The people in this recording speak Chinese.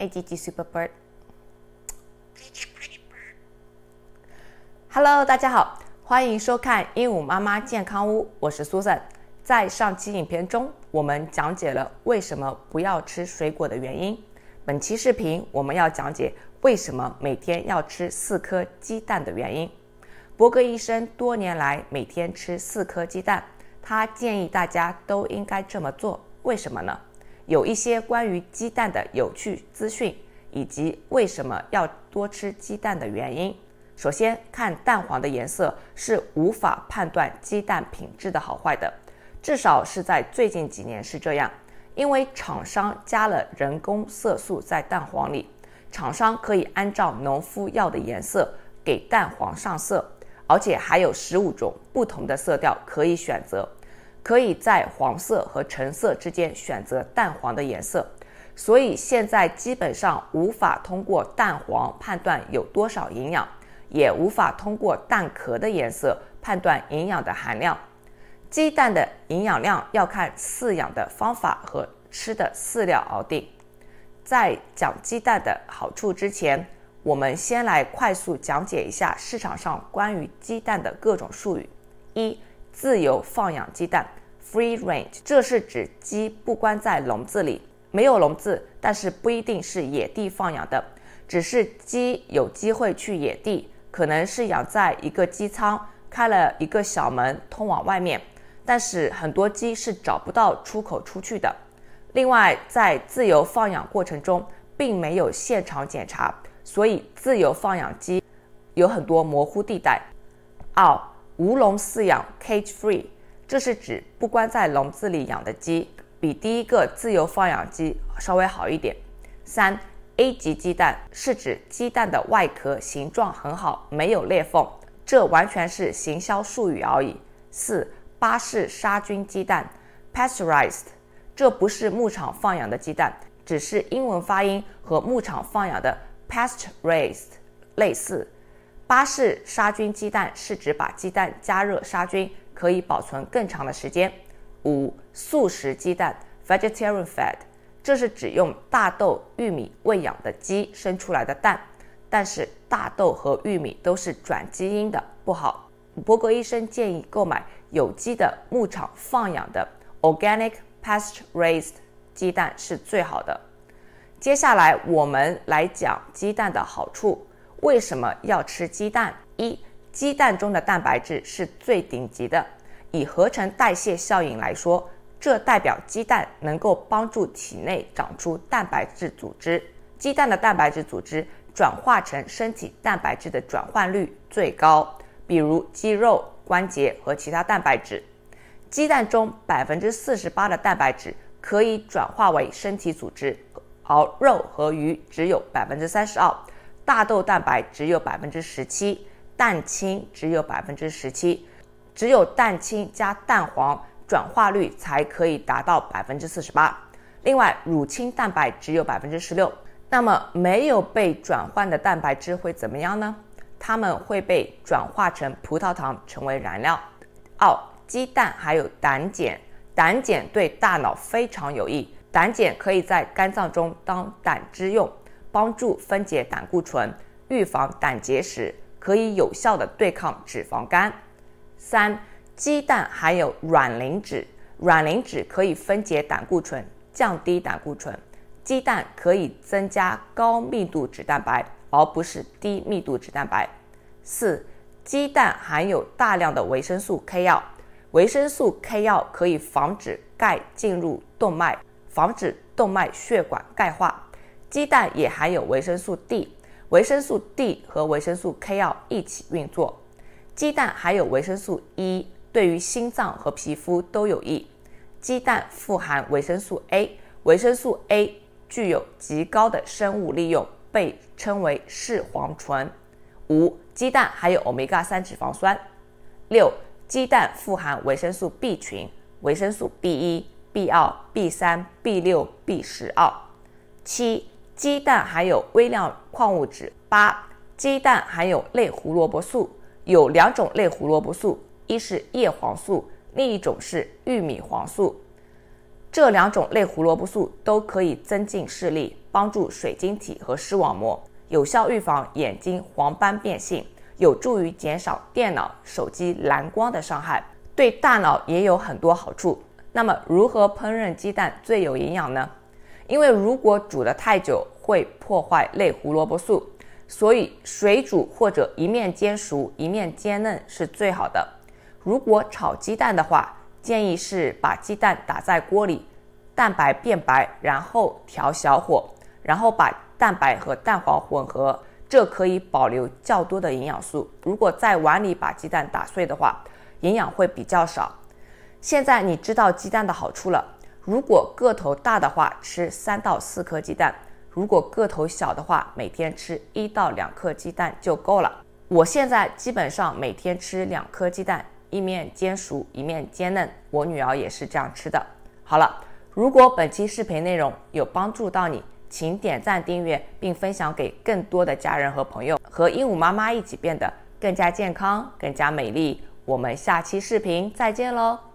A G G Super Bird。Hello，大家好，欢迎收看鹦鹉妈妈健康屋，我是 Susan。在上期影片中，我们讲解了为什么不要吃水果的原因。本期视频我们要讲解为什么每天要吃四颗鸡蛋的原因。伯格医生多年来每天吃四颗鸡蛋，他建议大家都应该这么做。为什么呢？有一些关于鸡蛋的有趣资讯，以及为什么要多吃鸡蛋的原因。首先看蛋黄的颜色是无法判断鸡蛋品质的好坏的，至少是在最近几年是这样。因为厂商加了人工色素在蛋黄里，厂商可以按照农夫要的颜色给蛋黄上色，而且还有十五种不同的色调可以选择，可以在黄色和橙色之间选择蛋黄的颜色。所以现在基本上无法通过蛋黄判断有多少营养。也无法通过蛋壳的颜色判断营养的含量。鸡蛋的营养量要看饲养的方法和吃的饲料而定。在讲鸡蛋的好处之前，我们先来快速讲解一下市场上关于鸡蛋的各种术语。一、自由放养鸡蛋 （free range），这是指鸡不关在笼子里，没有笼子，但是不一定是野地放养的，只是鸡有机会去野地。可能是养在一个鸡仓，开了一个小门通往外面，但是很多鸡是找不到出口出去的。另外，在自由放养过程中，并没有现场检查，所以自由放养鸡有很多模糊地带。二、无笼饲养 （cage free），这是指不关在笼子里养的鸡，比第一个自由放养鸡稍微好一点。三。A 级鸡蛋是指鸡蛋的外壳形状很好，没有裂缝，这完全是行销术语而已。四巴氏杀菌鸡蛋 （Pasteurized），这不是牧场放养的鸡蛋，只是英文发音和牧场放养的 Pasteurized 类似。巴氏杀菌鸡蛋是指把鸡蛋加热杀菌，可以保存更长的时间。五素食鸡蛋 （Vegetarian Fed）。这是指用大豆、玉米喂养的鸡生出来的蛋，但是大豆和玉米都是转基因的，不好。伯格医生建议购买有机的牧场放养的 （organic pasture raised） 鸡蛋是最好的。接下来我们来讲鸡蛋的好处。为什么要吃鸡蛋？一、鸡蛋中的蛋白质是最顶级的，以合成代谢效应来说。这代表鸡蛋能够帮助体内长出蛋白质组织，鸡蛋的蛋白质组织转化成身体蛋白质的转换率最高，比如肌肉、关节和其他蛋白质。鸡蛋中百分之四十八的蛋白质可以转化为身体组织，而肉和鱼只有百分之三十二，大豆蛋白只有百分之十七，蛋清只有百分之十七，只有蛋清加蛋黄。转化率才可以达到百分之四十八。另外，乳清蛋白只有百分之十六。那么，没有被转换的蛋白质会怎么样呢？它们会被转化成葡萄糖，成为燃料。二、鸡蛋还有胆碱，胆碱对大脑非常有益。胆碱可以在肝脏中当胆汁用，帮助分解胆固醇，预防胆结石，可以有效的对抗脂肪肝。三。鸡蛋含有卵磷脂，卵磷脂可以分解胆固醇，降低胆固醇。鸡蛋可以增加高密度脂蛋白，而不是低密度脂蛋白。四、鸡蛋含有大量的维生素 K 药，维生素 K 药可以防止钙进入动脉，防止动脉血管钙化。鸡蛋也含有维生素 D，维生素 D 和维生素 K 药一起运作。鸡蛋含有维生素 E。对于心脏和皮肤都有益。鸡蛋富含维生素 A，维生素 A 具有极高的生物利用，被称为视黄醇。五、鸡蛋含有欧米伽三脂肪酸。六、鸡蛋富含维生素 B 群，维生素 B 一、B 二、B 三、B 六、B 十二。七、鸡蛋含有微量矿物质。八、鸡蛋含有类胡萝卜素，有两种类胡萝卜素。一是叶黄素，另一种是玉米黄素。这两种类胡萝卜素都可以增进视力，帮助水晶体和视网膜，有效预防眼睛黄斑变性，有助于减少电脑、手机蓝光的伤害，对大脑也有很多好处。那么，如何烹饪鸡蛋最有营养呢？因为如果煮的太久，会破坏类胡萝卜素，所以水煮或者一面煎熟一面煎嫩是最好的。如果炒鸡蛋的话，建议是把鸡蛋打在锅里，蛋白变白，然后调小火，然后把蛋白和蛋黄混合，这可以保留较多的营养素。如果在碗里把鸡蛋打碎的话，营养会比较少。现在你知道鸡蛋的好处了。如果个头大的话，吃三到四颗鸡蛋；如果个头小的话，每天吃一到两颗鸡蛋就够了。我现在基本上每天吃两颗鸡蛋。一面煎熟，一面煎嫩。我女儿也是这样吃的。好了，如果本期视频内容有帮助到你，请点赞、订阅，并分享给更多的家人和朋友，和鹦鹉妈妈一起变得更加健康、更加美丽。我们下期视频再见喽！